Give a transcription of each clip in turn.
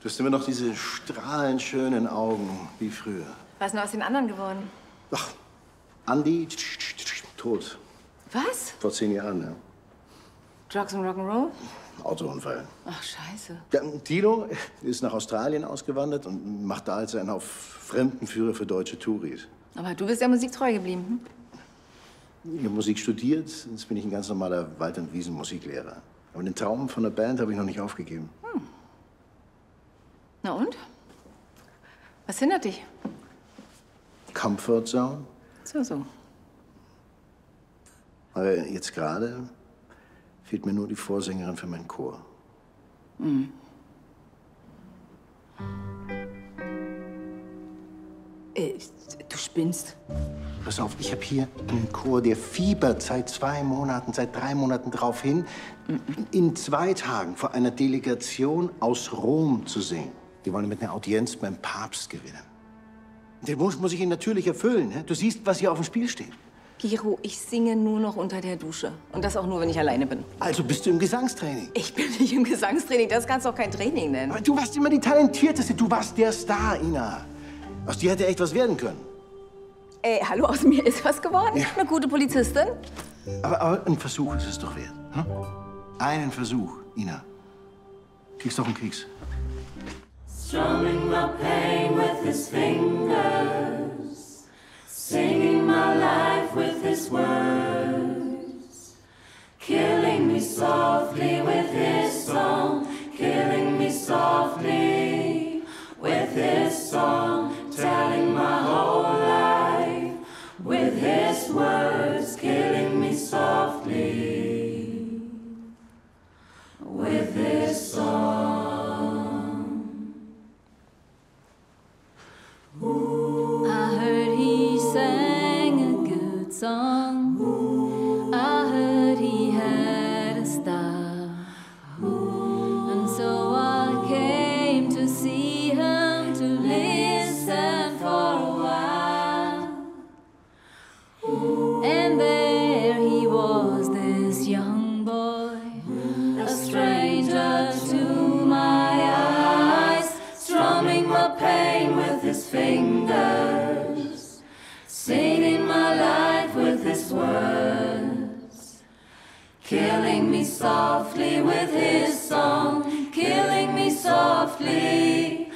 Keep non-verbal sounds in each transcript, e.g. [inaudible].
Du hast immer noch diese strahlend schönen Augen wie früher. Was ist denn aus den anderen geworden? Ach, Andi, tot. Was? Vor zehn Jahren, ja. Drugs und Rock'n'Roll? Autounfall. Ach, scheiße. Ja, Tino ist nach Australien ausgewandert und macht da jetzt einen auf Fremdenführer für deutsche Touris. Aber du bist der Musik treu geblieben. Hm? Ich habe Musik studiert, jetzt bin ich ein ganz normaler Wald- und Wiesenmusiklehrer. Aber den Traum von der Band habe ich noch nicht aufgegeben. Hm. Na und? Was hindert dich? Comfort Zone. So, so. Aber jetzt gerade fehlt mir nur die Vorsängerin für meinen Chor. Hm. Äh, du spinnst. Pass auf, ich habe hier einen Chor, der fiebert seit zwei Monaten, seit drei Monaten darauf hin, in zwei Tagen vor einer Delegation aus Rom zu singen. Die wollen mit einer Audienz beim Papst gewinnen. Den Wunsch muss ich Ihnen natürlich erfüllen. ne? Du siehst, was hier auf dem Spiel steht. Giro, ich singe nur noch unter der Dusche. Und das auch nur, wenn ich alleine bin. Also bist du im Gesangstraining. Ich bin nicht im Gesangstraining. Das kannst du auch kein Training nennen. Aber du warst immer die Talentierteste. Du warst der Star, Ina. Aus dir hätte echt was werden können. Ey, hallo, aus mir ist was geworden? Ja. Eine gute Polizistin? Aber, aber ein Versuch ist es doch wert. Hm? Einen Versuch, Ina. Kriegst doch einen Keks. Strumming my pain with his fingers, singing my life with his words, killing me softly with his song, killing me softly with his song, telling my whole life with his words, words, killing me softly with his song, killing me softly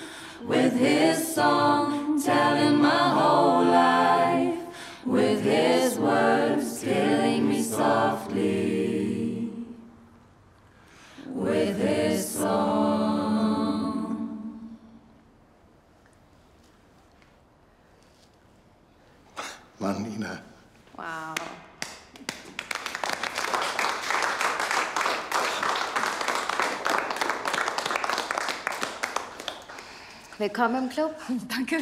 with his song, telling my whole life with his words, killing me softly with his song. Mann, Ina. Wow. Willkommen im Club. [laughs] Danke.